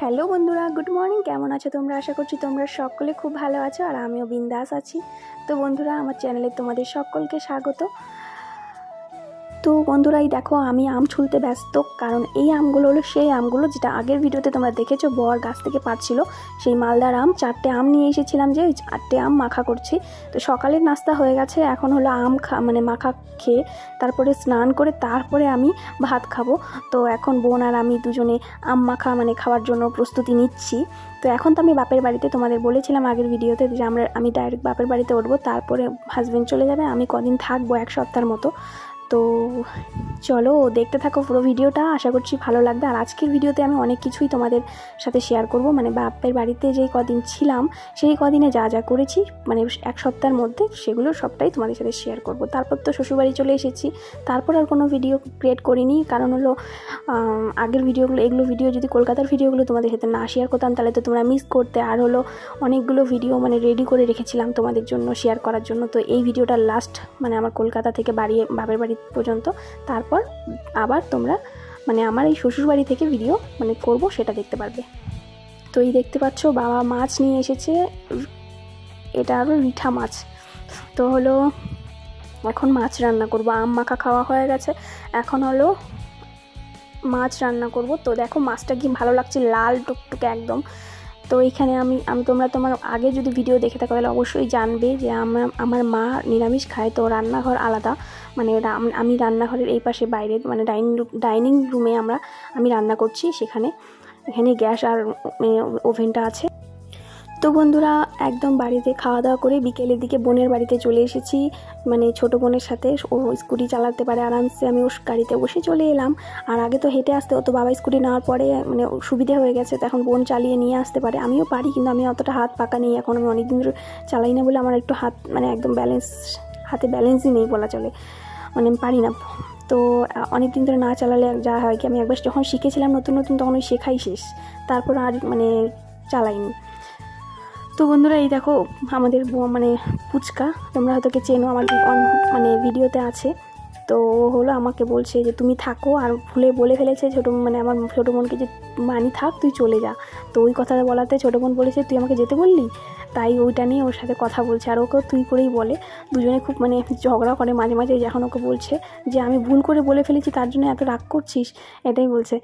Hello বন্ধুরা, good morning. কেমন আছো তোমরা? আশা করছি তোমরা সকলে খুব ভালো আছো, আর আমিও বিন্দাস আছি। তো বন্ধুরা, আমার চ্যানেলে তোমাদের সকলকে স্বাগত। তো বন্ধুরা এই দেখো, আমি আম ছুলতে ব্যস্ত। কারণ এই আমগুলো হলো সেই আমগুলো যেটা আগের ভিডিওতে তোমরা দেখেছ, বর গাছ থেকে পাচ্ছিল। সেই মালদার আম, চারটে আম নিয়ে এসেছিলাম যে চারটে আম মাখা করছি। তো সকালের নাস্তা হয়ে গেছে, এখন হলো আম খা মানে মাখা খেয়ে তারপরে স্নান করে তারপরে আমি ভাত খাব। তো এখন বোন আর আমি দুজনে আম মাখা মানে খাওয়ার জন্য প্রস্তুতি নিচ্ছি। তো এখন তো আমি বাপের বাড়িতে, তোমাদের বলেছিলাম আগের ভিডিওতে যে আমরা, আমি ডাইরেক্ট বাপের বাড়িতে উঠবো, তারপরে হাজব্যান্ড চলে যাবে, আমি কদিন থাকব, এক সপ্তাহের মতো। তো চলো দেখতে থাকো পুরো ভিডিওটা। আশা করছি ভালো লাগবে। আর আজকের ভিডিওতে আমি অনেক কিছুই তোমাদের সাথে শেয়ার করব। মানে বাপের বাড়িতে যেই কদিন ছিলাম, সেই কদিনে যা যা করেছি মানে এক সপ্তাহের মধ্যে সেগুলো সবটাই তোমাদের সাথে শেয়ার করব। তারপর তো শ্বশুরবাড়ি চলে এসেছি। তারপর আর কোনো ভিডিও ক্রিয়েট করিনি। কারণ হলো আগের ভিডিওগুলো এগুলো ভিডিও যদি কলকাতার ভিডিওগুলো তোমাদের সাথে না শেয়ার করতাম, তাহলে তো তোমরা মিস করতে। আর হলো, অনেকগুলো ভিডিও মানে রেডি করে রেখেছিলাম তোমাদের জন্য শেয়ার করার জন্য। তো এই ভিডিওটা লাস্ট মানে আমার কলকাতা থেকে বাড়ি, বাপের বাড়ি পর্যন্ত। তারপর আবার তোমরা মানে আমার এই শ্বশুরবাড়ি থেকে ভিডিও মানে করব, সেটা দেখতে পারবে। তো এই দেখতে পাচ্ছ, বাবা মাছ নিয়ে এসেছে। এটা আরও রিঠা মাছ। তো হলো, এখন মাছ রান্না করব। আম মাখা খাওয়া হয়ে গেছে। এখন হলো মাছ রান্না করব। তো দেখো মাছটা কি ভালো লাগছে, লাল টুকটুকে একদম। তো এইখানে আমি আমি তোমরা তোমার আগে যদি ভিডিও দেখে থাকো, তাহলে অবশ্যই জানবে যে আমার আমার মা নিরামিষ খায়। তো রান্নাঘর আলাদা। মানে আমি রান্নাঘরের এই পাশে বাইরে মানে ডাইনিং ডাইনিং রুমে আমরা, আমি রান্না করছি সেখানে। এখানে গ্যাস আর ওভেনটা আছে। তো বন্ধুরা, একদম বাড়িতে খাওয়া দাওয়া করে বিকেলের দিকে বোনের বাড়িতে চলে এসেছি। মানে ছোট বোনের সাথে, ও স্কুটি চালাতে পারে আরামসে। আমি ওর গাড়িতে বসে চলে এলাম। আর আগে তো হেঁটে আসতে হতো বাবা স্কুটি নেওয়ার পরে মানে সুবিধে হয়ে গেছে। তো এখন বোন চালিয়ে নিয়ে আসতে পারে। আমিও পারি, কিন্তু আমি অতটা হাত পাকা নেই। এখন আমি অনেকদিন ধরে চালাই না বলে আমার একটু হাত মানে একদম ব্যালেন্স হাতে ব্যালেন্সই নেই বলা চলে। মানে পারি না। তো অনেক দিন ধরে না চালালে যা হয় কি, আমি একবার যখন শিখেছিলাম নতুন নতুন, তখন ওই শেখাই শেষ। তারপর আর মানে চালাইনি। তো বন্ধুরা, এই দেখো আমাদের মানে ফুচকা। তোমরা হয়তো কে চেনো আমার মানে ভিডিওতে আছে। তো হলো আমাকে বলছে যে, তুমি থাকো। আর ভুলে বলে ফেলেছে ছোটো মানে আমার ছোটো বোনকে যে মানি থাক, তুই চলে যা। তো ওই কথাটা বলাতে ছোটো বোন বলেছে, তুই আমাকে যেতে বললি? তাই ওইটা নিয়ে ওর সাথে কথা বলছে। আর ওকেও তুই করেই বলে। দুজনে খুব মানে ঝগড়া করে মাঝে মাঝে যখন ওকে বলছে যে, আমি ভুল করে বলে ফেলেছি, তার জন্য এত রাগ করছিস? এটাই বলছে।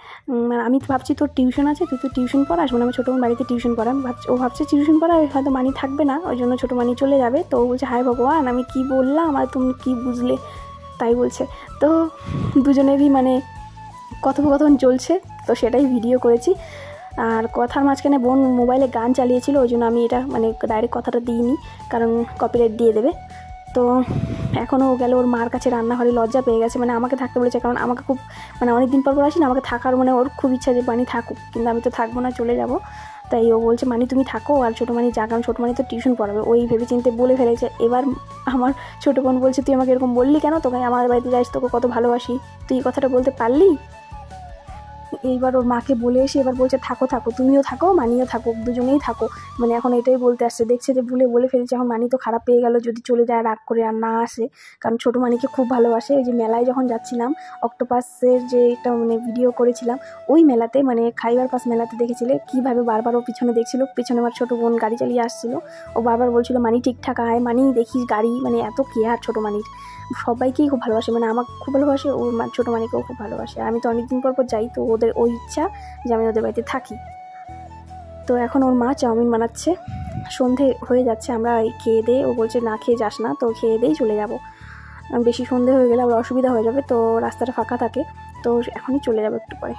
আমি ভাবছি তোর টিউশন আছে, তুই তো টিউশন পড়াস মানে আমি ছোটো বাড়িতে টিউশন পড়াম ভাবছি, ও ভাবছে টিউশন পড়া হয়তো মানি থাকবে না, ওই জন্য ছোটো মানি চলে যাবে। তো ও বলছে, হায় ভগবান, আমি কি বললাম, আর তুমি কি বুঝলে? তাই বলছে। তো দুজনেরই মানে কথোপকথন চলছে। তো সেটাই ভিডিও করেছি। আর কথার মাঝখানে বোন মোবাইলে গান চালিয়েছিল, ওই জন্য আমি এটা মানে ডাইরেক্ট কথাটা দিইনি, কারণ কপিরাইট দিয়ে দেবে। তো এখনও গেলে ওর মার কাছে রান্নাঘরে লজ্জা পেয়ে গেছে মানে আমাকে থাকতে বলেছে, কারণ আমাকে খুব মানে অনেক দিন পর পর আসি না, আমাকে থাকার মানে ওর খুব ইচ্ছা যে পানি থাকুক, কিন্তু আমি তো থাকব না, চলে যাব। তাই ও বলছে, মানি তুমি থাকো, আর ছোটো মানি যা, কারণ ছোটো মানি তো টিউশন পড়াবে। ওই ভেবে চিনতে বলে ফেলেছে। এবার আমার ছোটো বোন বলছে, তুই আমাকে এরকম বললি কেন? তোকে আমার বাড়িতে যাইস, তোকে কত ভালোবাসি। তুই কথাটা বলতে পারলি? এইবার ওর মাকে বলে এসে এবার বলছে, থাকো থাকো, তুমিও থাকো, মানিও থাকো, দুজনেই থাকো। মানে এখন এটাই বলতে আসছে। দেখছে যে ভুলে বলে ফেলছে, এখন মানি তো খারাপ পেয়ে গেল, যদি চলে যায় রাগ করে আর না আসে। কারণ ছোটো মানিকে খুব ভালোবাসে। এই যে মেলায় যখন যাচ্ছিলাম, অক্টোপাসের যে একটা মানে ভিডিও করেছিলাম, ওই মেলাতে মানে খাইবার পাস মেলাতে দেখেছিলে, কীভাবে বারবার ও পিছনে দেখছিল? পিছনে আমার ছোটো বোন গাড়ি চালিয়ে আসছিল। ও বারবার বলছিল, মানি ঠিকঠাক আয়, মানি দেখিস গাড়ি। মানে এত কেয়ার ছোটো মানির। সবাইকেই খুব ভালোবাসে। মানে আমাকে খুব ভালোবাসে, ওর ছোটো মানিকেও খুব ভালোবাসে। আমি তো অনেকদিন পর পর যাই, তো ওদের ওই ইচ্ছা যে আমি ওদের বাড়িতে থাকি। তো এখন ওর মা চাউমিন বানাচ্ছে। সন্ধে হয়ে যাচ্ছে, আমরা খেয়ে দিয়ে ও বলছে, না খেয়ে যাস না, তো খেয়ে দিয়েই চলে যাব। বেশি সন্ধে হয়ে গেলে আবার অসুবিধা হয়ে যাবে, তো রাস্তাটা ফাঁকা থাকে, তো এখনই চলে যাব একটু পরে।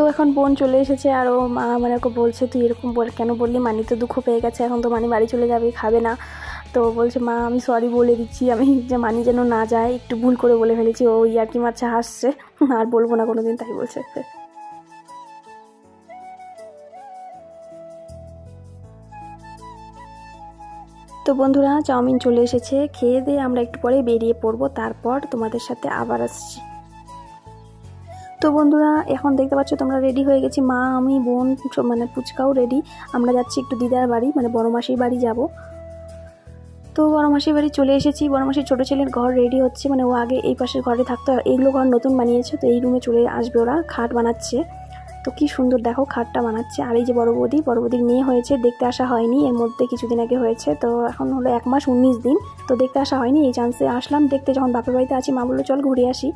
তো এখন বোন চলে এসেছে আর ও মা মানে ওকে বলছে, তুই এরকম বল, কেন বললি? মানি তো দুঃখ পেয়ে গেছে, এখন তো মানি বাড়ি চলে যাবে, খাবে না। তো বলছে, মা, আমি সরি বলে দিচ্ছি, আমি যে মানি যেন না যায়, একটু ভুল করে বলে ফেলেছি, ও ইয়ার্কি মারছে, হাসছে, আর বলব না কোনো দিন তাই বলছে তো বন্ধুরা, চাউমিন চলে এসেছে, খেয়ে দিয়ে আমরা একটু পরে বেরিয়ে পড়ব, তারপর তোমাদের সাথে আবার আসছি। তো বন্ধুরা, এখন দেখতে পাচ্ছ তোমরা রেডি হয়ে গেছি। মা, আমি, বোন মানে পুচকাও রেডি আমরা যাচ্ছি একটু দিদার বাড়ি মানে বড় মাসির বাড়ি যাব। তো বড় মাসির বাড়ি চলে এসেছি। বড় মাসির ছোটো ছেলের ঘর রেডি হচ্ছে। মানে ও আগে এই পাশের ঘরে থাকতো। এইগুলো ঘর নতুন বানিয়েছে, তো এই রুমে চলে আসবে ওরা। খাট বানাচ্ছে। তো কি সুন্দর, দেখো খাটটা বানাচ্ছে। আর এই যে বড় বৌদি, বড় বৌদির মেয়ে হয়েছে, দেখতে আসা হয়নি। এর মধ্যে কিছুদিন আগে হয়েছে। তো এখন হলো এক মাস উনিশ দিন। তো দেখতে আসা হয়নি, এই চান্সে আসলাম। দেখতে যখন বাপের বাড়িতে আছি, মা বলল, চল ঘুরে আসি।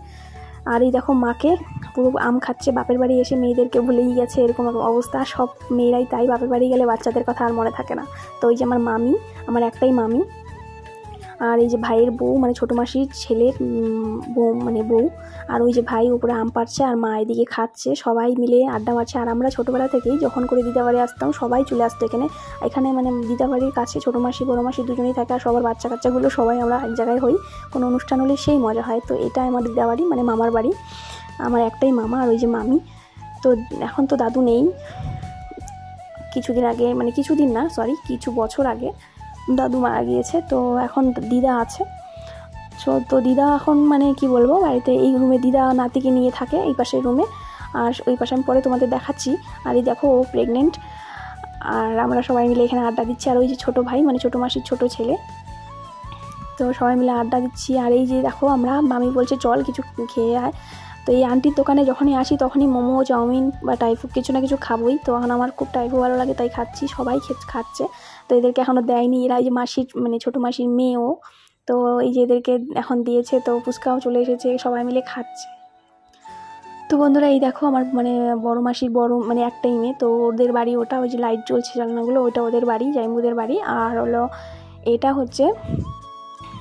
আর এই দেখো মাকে পুরো আম খাচ্ছে, বাপের বাড়ি এসে মেয়েদেরকে ভুলেই গেছে, এরকম অবস্থা। সব মেয়েরাই তাই, বাপের বাড়ি গেলে বাচ্চাদের কথা আর মনে থাকে না। তো ওই যে আমার মামি, আমার একটাই মামি আর এই যে ভাইয়ের বউ মানে ছোটো মাসির ছেলের বউ মানে বউ, আর ওই যে ভাই উপরে আম পাড়ছে আর মা এদিকে খাচ্ছে, সবাই মিলে আড্ডা মারছে। আর আমরা ছোটোবেলা থেকেই যখন করে দিদাবাড়ি আসতাম, সবাই চলে আসতো এখানে। এখানে মানে দিদাবাড়ির কাছে ছোটো মাসি, বড়ো মাসি দুজনেই থাকে আর সবার বাচ্চা কাচ্চাগুলো সবাই আমরা এক জায়গায় হই। কোনো অনুষ্ঠান হলে সেই মজা হয়। তো এটা আমার দিদাবাড়ি মানে মামার বাড়ি। আমার একটাই মামা আর ওই যে মামি। তো এখন তো দাদু নেই। কিছুদিন আগে মানে কিছুদিন না সরি কিছু বছর আগে দাদু মারা গিয়েছে, তো এখন দিদা আছে। সো তো দিদা এখন মানে কি বলব, বাড়িতে এই রুমে দিদা নাতিকে নিয়ে থাকে, এই পাশের রুমে। আর ওই পাশে আমি পরে তোমাদের দেখাচ্ছি। আর এই দেখো ও প্রেগনেন্ট আর আমরা সবাই মিলে এখানে আড্ডা দিচ্ছি। আর ওই যে ছোটো ভাই মানে ছোটো মাসির ছোটো ছেলে। তো সবাই মিলে আড্ডা দিচ্ছি। আর এই যে দেখো আমরা, মামি বলছে, চল কিছু খেয়ে আয়। তো এই আন্টির দোকানে যখনই আসি, তখনই মোমো, চাউমিন বা টাইফু কিছু না কিছু খাবোই। তো এখন আমার খুব টাইফু ভালো লাগে, তাই খাচ্ছি। সবাই খাচ্ছে। তো এদেরকে এখনও দেয়নি। এরা এই যে মাসির মানে ছোটো মাসির মেয়েও তো এই যে এদেরকে এখন দিয়েছে, তো ফুচকাও চলে এসেছে। সবাই মিলে খাচ্ছে। তো বন্ধুরা, এই দেখো আমার মানে বড় মাসির বড় মানে একটাই মেয়ে। তো ওদের বাড়ি ওটা, ওই যে লাইট জ্বলছে জানলাগুলো, ওইটা ওদের বাড়ি, জাইমুদের বাড়ি। আর হলো এটা হচ্ছে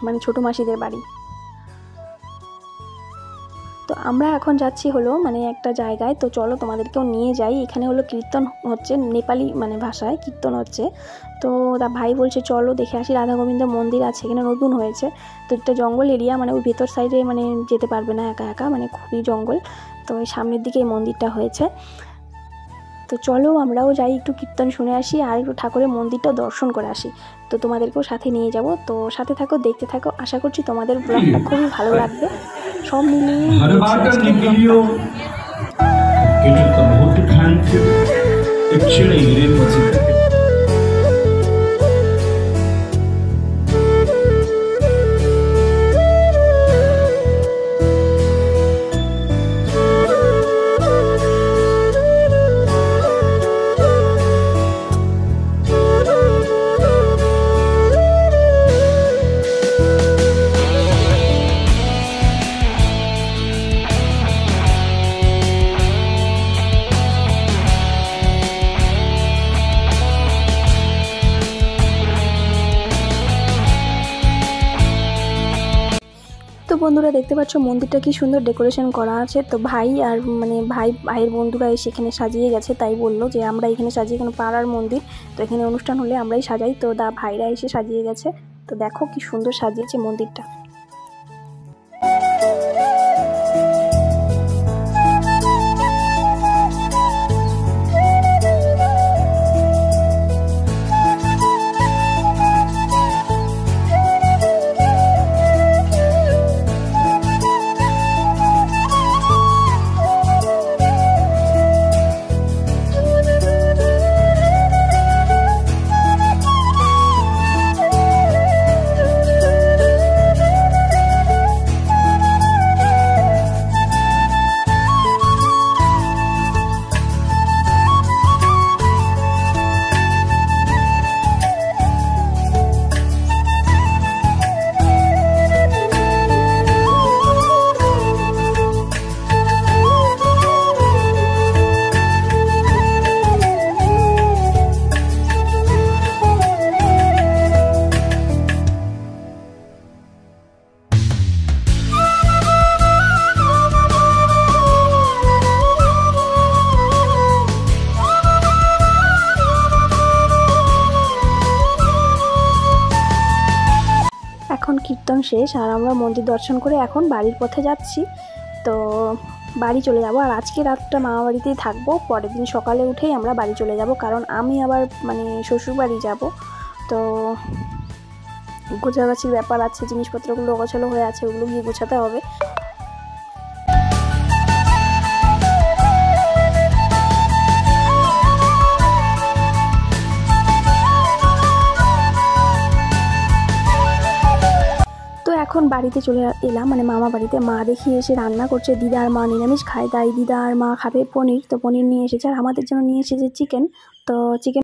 মানে ছোটো মাসিদের বাড়ি। আমরা এখন যাচ্ছি হলো মানে একটা জায়গায়। তো চলো তোমাদেরকেও নিয়ে যাই। এখানে হলো কীর্তন হচ্ছে নেপালি মানে ভাষায় কীর্তন হচ্ছে। তো তা ভাই বলছে, চলো দেখে আসি রাধা গোবিন্দ মন্দির আছে, এখানে নতুন হয়েছে। তো একটা জঙ্গল এরিয়া মানে ওই ভেতর সাইডে মানে যেতে পারবে না একা একা মানে খুবই জঙ্গল। তো ওই সামনের দিকে এই মন্দিরটা হয়েছে। তো চলো আমরাও যাই, একটু কীর্তন শুনে আসি, আর একটু ঠাকুরের মন্দিরটাও দর্শন করে আসি। তো তোমাদেরকেও সাথে নিয়ে যাব। তো সাথে থাকো, দেখতে থাকো। আশা করছি তোমাদের ব্লগটা খুবই ভালো লাগবে। সব মিলিয়ে তো বন্ধুরা দেখতে পাচ্ছ, মন্দিরটা কি সুন্দর ডেকোরেশন করা আছে। তো ভাই আর মানে ভাই, ভাইয়ের বন্ধুরা এসে এখানে সাজিয়ে গেছে, তাই বলল যে আমরা এখানে সাজিয়ে, এখানে পাড়ার মন্দির, তো এখানে অনুষ্ঠান হলে আমরাই সাজাই। তো দা, ভাইরা এসে সাজিয়ে গেছে। তো দেখো কি সুন্দর সাজিয়েছে মন্দিরটা। কীর্তন শেষ আর আমরা মন্দির দর্শন করে এখন বাড়ির পথে যাচ্ছি। তো বাড়ি চলে যাব আর আজকে রাতটা মামা বাড়িতেই থাকব। পরের দিন সকালে উঠেই আমরা বাড়ি চলে যাব কারণ আমি আবার মানে শ্বশুর বাড়ি যাব। তো গোছাগাছির ব্যাপার আছে, জিনিসপত্রগুলো গোছালো হয়ে আছে, ওগুলো গিয়ে গোছাতে হবে। তো এখন বাড়িতে চলে এলাম মানে মামা বাড়িতে। মা দেখি এসে রান্না করছে, দিদা আর মা নিরামিষ খায়। তাই দিদা আর মা খাবে পনির। তো পনির নিয়ে এসেছে আর আমাদের জন্য নিয়ে এসেছে চিকেন তো চিকেন